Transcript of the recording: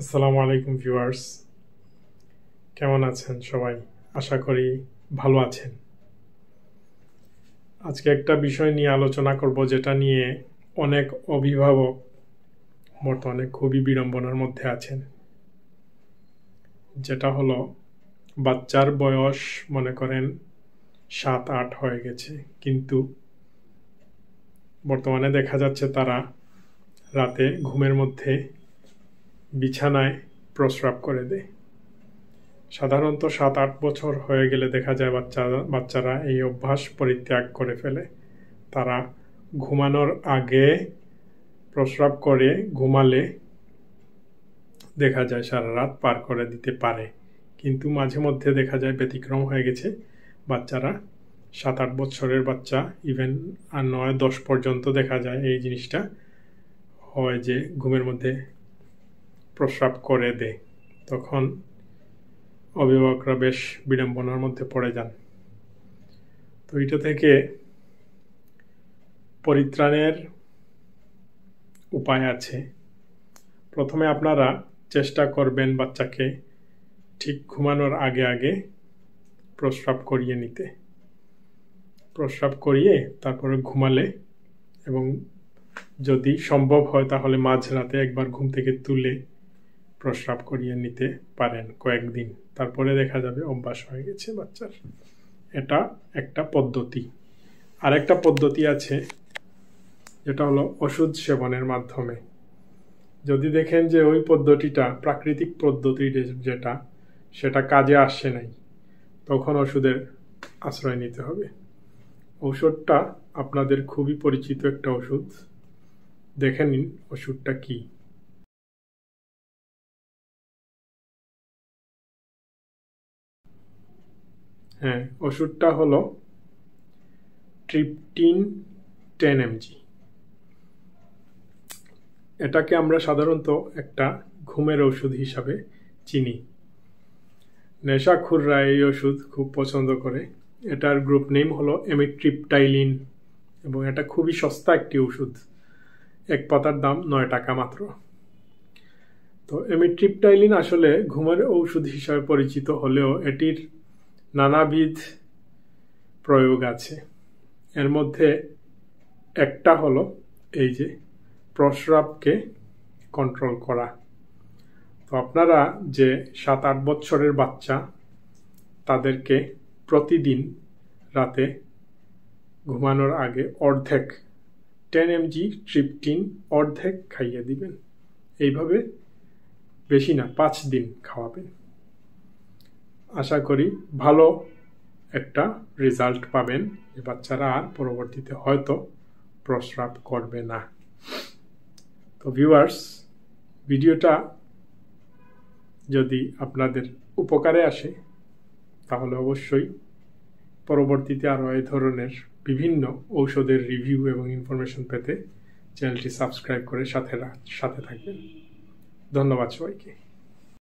আসসালামু আলাইকুম ভিউয়ার্স। কেমন আছেন সবাই? আশা করি ভালো আছেন। আজকে একটা বিষয় নিয়ে আলোচনা করব যেটা নিয়ে অনেক অভিভাবক বর্তমানে খুবই বিড়ম্বনার মধ্যে আছেন। যেটা হলো, বাচ্চার বয়স মনে করেন সাত, আট হয়ে গেছে, কিন্তু বর্তমানে দেখা যাচ্ছে তারা রাতে ঘুমের মধ্যে বিছানায় প্রস্রাব করে দেয়। সাধারণত সাত আট বছর হয়ে গেলে দেখা যায় বাচ্চা, বাচ্চারা এই অভ্যাস পরিত্যাগ করে ফেলে। তারা ঘুমানোর আগে প্রস্রাব করে, ঘুমালে দেখা যায় সারা রাত পার করে দিতে পারে। কিন্তু মাঝে মধ্যে দেখা যায় ব্যতিক্রম হয়ে গেছে। বাচ্চারা সাত আট বছরের বাচ্চা ইভেন আর নয়, দশ পর্যন্ত দেখা যায় এই জিনিসটা হয় যে ঘুমের মধ্যে প্রস্রাব করে দেয় তখন অভিভাবকরা বেশ বিড়ম্বনার মধ্যে পড়ে যান। তো এটা থেকে পরিত্রাণের উপায় আছে। প্রথমে আপনারা চেষ্টা করবেন বাচ্চাকে ঠিক ঘুমানোর আগে আগে প্রস্রাব করিয়ে নিতে। প্রস্রাব করিয়ে তারপরে ঘুমালে এবং যদি সম্ভব হয় তাহলে মাঝরাতে একবার ঘুম থেকে তুলে প্রস্রাব করিয়ে নিতে পারেন কয়েকদিন। তারপরে দেখা যাবে অভ্যাস হয়ে গেছে বাচ্চার। এটা একটা পদ্ধতি। আরেকটা পদ্ধতি আছে, যেটা হলো ওষুধ সেবনের মাধ্যমে। যদি দেখেন যে ওই পদ্ধতিটা, প্রাকৃতিক পদ্ধতি যেটা, সেটা কাজে আসছে নাই, তখন ওষুধের আশ্রয় নিতে হবে। ওষুধটা আপনাদের খুবই পরিচিত একটা ওষুধ। দেখে নিন ওষুধটা কী। হ্যাঁ ওষুধটা হলো ট্রিপটিন টেন এমজি এটাকে আমরা সাধারণত একটা ঘুমের ওষুধ হিসাবে চিনি। নেশাখুররা এই ওষুধ খুব পছন্দ করে। এটার গ্রুপ নেম হলো এমিট্রিপটাইলিন এবং এটা খুবই সস্তা একটি ওষুধ এক পাতার দাম নয় টাকা মাত্র। তো এমিট্রিপটাইলিন আসলে ঘুমের ঔষধ হিসাবে পরিচিত হলেও এটির নানাবিধ প্রয়োগ আছে। এর মধ্যে একটা হলো এই যে প্রস্রাবকে কন্ট্রোল করা। তো আপনারা যে সাত আট বছরের বাচ্চা, তাদেরকে প্রতিদিন রাতে ঘুমানোর আগে অর্ধেক টেন এমজি ট্রিপটিন অর্ধেক খাইয়ে দিবেন। এইভাবে বেশি না, পাঁচ দিন খাওয়াবেন। আশা করি ভালো একটা রেজাল্ট পাবেন। যে বাচ্চারা আর পরবর্তীতে হয়তো প্রস্রাব করবে না। তো ভিউয়ার্স ভিডিওটা যদি আপনাদের উপকারে আসে, তাহলে অবশ্যই পরবর্তীতে আরও এই ধরনের বিভিন্ন ঔষধের রিভিউ এবং ইনফরমেশন পেতে চ্যানেলটি সাবস্ক্রাইব করে সাথে সাথে থাকবেন। ধন্যবাদ সবাইকে।